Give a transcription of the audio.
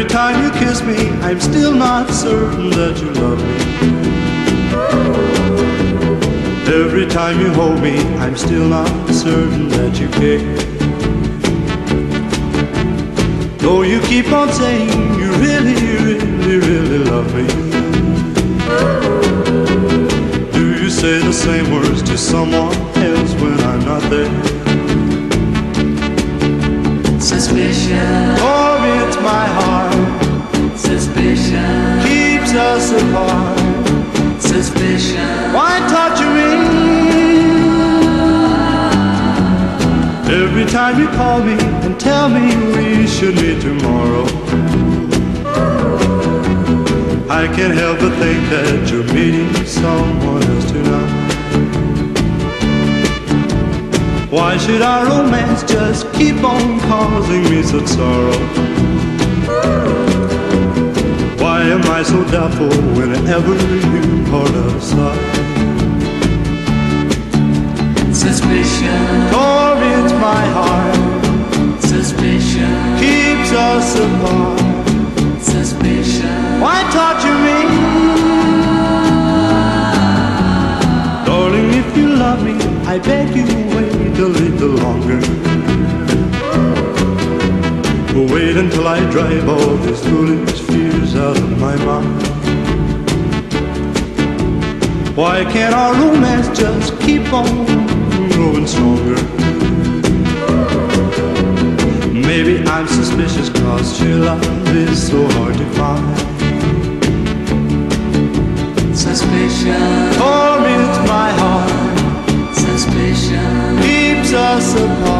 time you kiss me, I'm still not certain that you love me. Every time you hold me, I'm still not certain that you care. Though you keep on saying you really, really, really love me. Do you say the same words to someone else when I'm not there? Suspicion, heart, oh, suspicion, keeps us apart. suspicion. Why torture me? Every time you call me and tell me we should meet tomorrow, I can't help but think that you're meeting someone else tonight. Why should our romance just keep on causing me such sorrow? Why so doubtful whenever you part aside? Suspicion, torments my heart, suspicion, keeps us apart. suspicion. Why torture me? Darling, if you love me, I beg you wait a little longer. Wait until I drive all these foolish Why can't our romance just keep on growing stronger? Maybe I'm suspicious cause your love is so hard to find. Suspicion. For me, my heart. Suspicion. Keeps us apart.